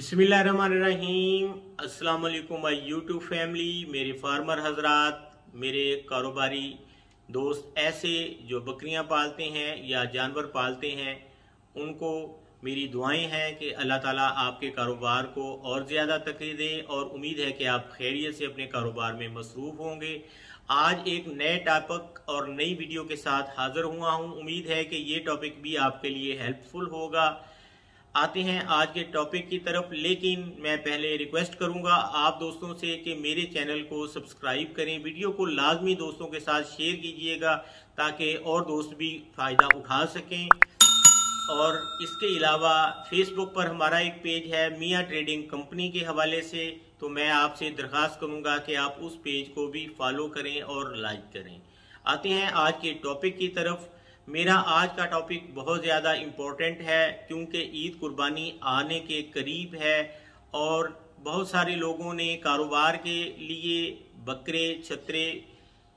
बिस्मिल्लाहिर्रहमानिर्रहीम। अस्सलाम वालेकुम माय यूट्यूब फैमिली, मेरे फार्मर हजरात, मेरे कारोबारी दोस्त ऐसे जो बकरियाँ पालते हैं या जानवर पालते हैं, उनको मेरी दुआएँ हैं कि अल्लाह ताला आपके कारोबार को और ज़्यादा तकरीर दे और उम्मीद है कि आप खैरियत से अपने कारोबार में मसरूफ़ होंगे। आज एक नए टॉपिक और नई वीडियो के साथ हाजिर हुआ हूँ। उम्मीद है कि ये टॉपिक भी आपके लिए हेल्पफुल होगा। आते हैं आज के टॉपिक की तरफ़, लेकिन मैं पहले रिक्वेस्ट करूँगा आप दोस्तों से कि मेरे चैनल को सब्सक्राइब करें वीडियो को लाजमी दोस्तों के साथ शेयर कीजिएगा, ताकि और दोस्त भी फ़ायदा उठा सकें। और इसके अलावा फेसबुक पर हमारा एक पेज है मियाँ ट्रेडिंग कंपनी के हवाले से तो मैं आपसे दरख्वास्त करूँगा कि आप उस पेज को भी फॉलो करें और लाइक करें। आते हैं आज के टॉपिक की तरफ़। मेरा आज का टॉपिक बहुत ज़्यादा इम्पोर्टेंट है, क्योंकि ईद कुर्बानी आने के करीब है और बहुत सारे लोगों ने कारोबार के लिए बकरे, छतरे,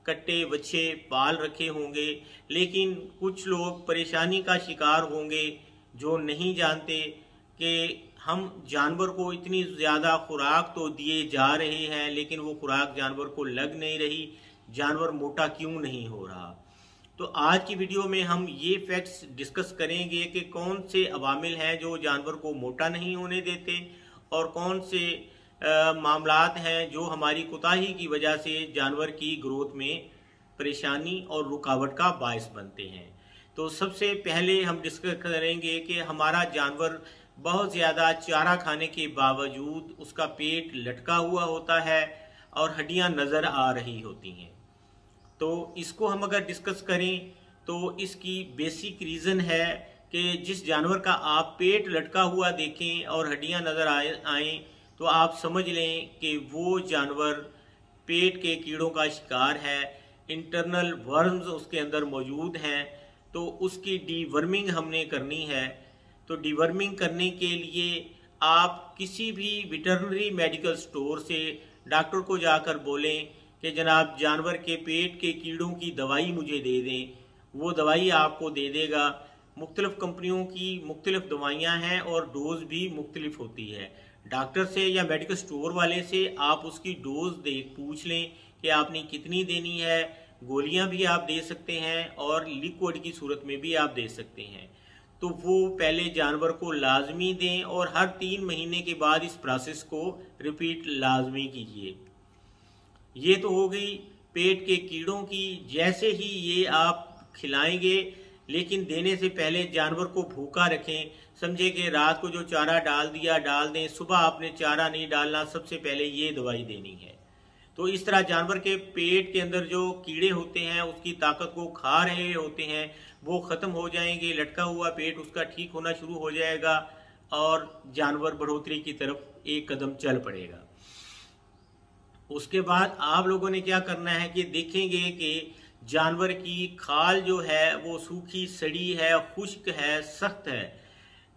कट्टे, बच्चे पाल रखे होंगे। लेकिन कुछ लोग परेशानी का शिकार होंगे जो नहीं जानते कि हम जानवर को इतनी ज़्यादा खुराक तो दिए जा रहे हैं, लेकिन वो खुराक जानवर को लग नहीं रही। जानवर मोटा क्यों नहीं हो रहा? तो आज की वीडियो में हम ये फैक्ट्स डिस्कस करेंगे कि कौन से अवामिल हैं जो जानवर को मोटा नहीं होने देते और कौन से मामलात हैं जो हमारी कोताही की वजह से जानवर की ग्रोथ में परेशानी और रुकावट का बायस बनते हैं। तो सबसे पहले हम डिस्कस करेंगे कि हमारा जानवर बहुत ज़्यादा चारा खाने के बावजूद उसका पेट लटका हुआ होता है और हड्डियाँ नज़र आ रही होती हैं। तो इसको हम अगर डिस्कस करें तो इसकी बेसिक रीज़न है कि जिस जानवर का आप पेट लटका हुआ देखें और हड्डियाँ नज़र आए आए तो आप समझ लें कि वो जानवर पेट के कीड़ों का शिकार है इंटरनल वर्म्स उसके अंदर मौजूद हैं तो उसकी डीवर्मिंग हमने करनी है। तो डिवर्मिंग करने के लिए आप किसी भी वेटरनरी मेडिकल स्टोर से डॉक्टर को जाकर बोलें कि जनाब, जानवर के पेट के कीड़ों की दवाई मुझे दे दें। वो दवाई आपको दे देगा। मुख्तलिफ़ कंपनियों की मुख्तलिफ़ दवाइयाँ हैं और डोज भी मुख्तलिफ़ होती है। डॉक्टर से या मेडिकल स्टोर वाले से आप उसकी डोज दे, पूछ लें कि आपने कितनी देनी है। गोलियाँ भी आप दे सकते हैं और लिक्विड की सूरत में भी आप दे सकते हैं। तो वो पहले जानवर को लाजमी दें और हर तीन महीने के बाद इस प्रोसेस को रिपीट लाजमी कीजिए। ये तो हो गई पेट के कीड़ों की, जैसे ही ये आप खिलाएँगे, लेकिन देने से पहले जानवर को भूखा रखें। समझे कि रात को जो चारा डाल दिया, डाल दें। सुबह आपने चारा नहीं डालना, सबसे पहले ये दवाई देनी है। तो इस तरह जानवर के पेट के अंदर जो कीड़े होते हैं, उसकी ताकत को खा रहे होते हैं, वो ख़त्म हो जाएँगे, लटका हुआ पेट उसका ठीक होना शुरू हो जाएगा, और जानवर बढ़ोतरी की तरफ़ एक कदम चल पड़ेगा। उसके बाद आप लोगों ने क्या करना है कि देखेंगे कि जानवर की खाल जो है, वो सूखी, सड़ी है, खुश्क है, सख्त है।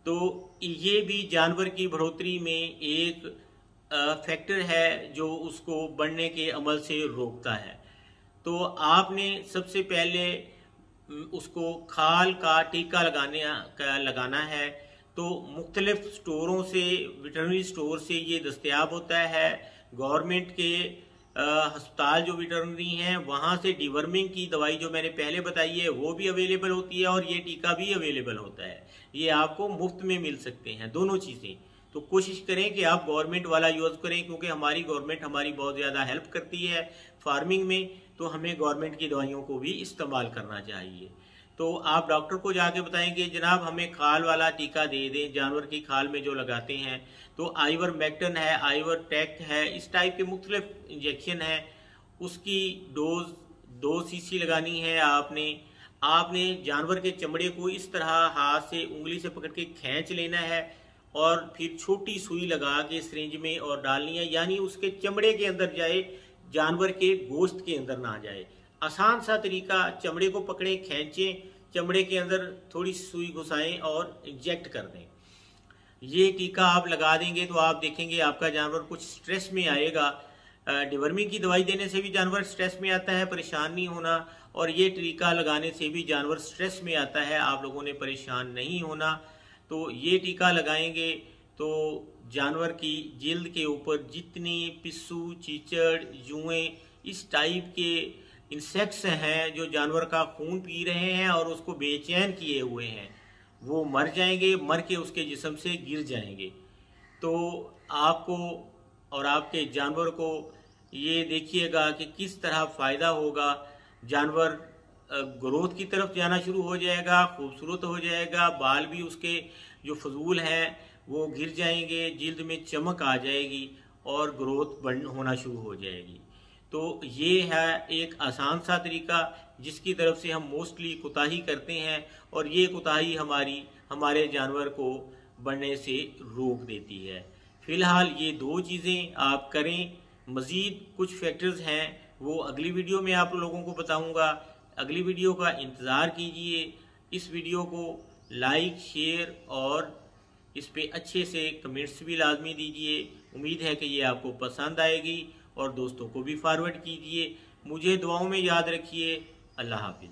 तो ये भी जानवर की बढ़ोतरी में एक फैक्टर है जो उसको बढ़ने के अमल से रोकता है। तो आपने सबसे पहले उसको खाल का टीका लगाने, का लगाना है। तो मुख्तलिफ़ स्टोरों से, वेटरनरी स्टोर से ये दस्तियाब होता है। गवर्नमेंट के अस्पताल जो वेटरनरी हैं, वहाँ से डिवर्मिंग की दवाई जो मैंने पहले बताई है, वो भी अवेलेबल होती है और ये टीका भी अवेलेबल होता है। ये आपको मुफ़्त में मिल सकते हैं, दोनों चीज़ें। तो कोशिश करें कि आप गवर्नमेंट वाला यूज़ करें, क्योंकि हमारी गवर्नमेंट हमारी बहुत ज़्यादा हेल्प करती है फ़ार्मिंग में तो हमें गवर्नमेंट की दवाइयों को भी इस्तेमाल करना चाहिए। तो आप डॉक्टर को जाके बताएँगे, जनाब, हमें खाल वाला टीका दे दें, जानवर की खाल में जो लगाते हैं। तो आईवर मैक्टन है आईवर टैक है, इस टाइप के मुख्तलिफ़ इंजेक्शन है। उसकी डोज, दो सीसी लगानी है आपने। आपने जानवर के चमड़े को इस तरह हाथ से, उंगली से पकड़ के खींच लेना है और फिर छोटी सुई लगा के सरिंज में और डालनी है, यानी उसके चमड़े के अंदर जाए, जानवर के गोश्त के अंदर ना जाए। आसान सा तरीका, चमड़े को पकड़े, खींचें, चमड़े के अंदर थोड़ी सुई घुसाएँ और इंजेक्ट कर दें। ये टीका आप लगा देंगे तो आप देखेंगे आपका जानवर कुछ स्ट्रेस में आएगा। डिवर्मी की दवाई देने से भी जानवर स्ट्रेस में आता है, परेशान नहीं होना, और ये टीका लगाने से भी जानवर स्ट्रेस में आता है, आप लोगों ने परेशान नहीं होना। तो ये टीका लगाएँगे तो जानवर की जिल्द के ऊपर जितनी पिस्सू, चीचड़, जुए, इस टाइप के इंसेक्ट्स हैं, जो जानवर का खून पी रहे हैं और उसको बेचैन किए हुए हैं, वो मर जाएँगे, मर के उसके जिसम से गिर जाएँगे। तो आपको और आपके जानवर को ये देखिएगा कि किस तरह फ़ायदा होगा। जानवर ग्रोथ की तरफ़ जाना शुरू हो जाएगा, खूबसूरत हो जाएगा, बाल भी उसके जो फजूल हैं, वो गिर जाएँगे, जिल्द में चमक आ जाएगी और ग्रोथ बढ़ होना शुरू हो जाएगी। तो ये है एक आसान सा तरीका, जिसकी तरफ़ से हम मोस्टली कोताही करते हैं और ये कोताही हमारी, हमारे जानवर को बढ़ने से रोक देती है। फ़िलहाल ये दो चीज़ें आप करें। मज़ीद कुछ फैक्टर्स हैं, वो अगली वीडियो में आप लोगों को बताऊँगा। अगली वीडियो का इंतज़ार कीजिए। इस वीडियो को लाइक शेयर और इस पर अच्छे से कमेंट्स भी लाजमी दीजिए। उम्मीद है कि ये आपको पसंद आएगी। और दोस्तों को भी फॉरवर्ड कीजिए। मुझे दुआओं में याद रखिए। अल्लाह हाफिज़।